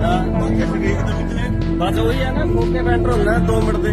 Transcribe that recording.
ਆ ਗਈ ਹਾਂ ਕਿੱਥੇ ਗਈ ਕਿੱਥੇ ਬਸ ਉਹੀ ਆ ਨਾ, ਮੌਕੇ ਬੈਂਟਰ ਹੁੰਦਾ 2 ਮਿੰਟ ਦੇ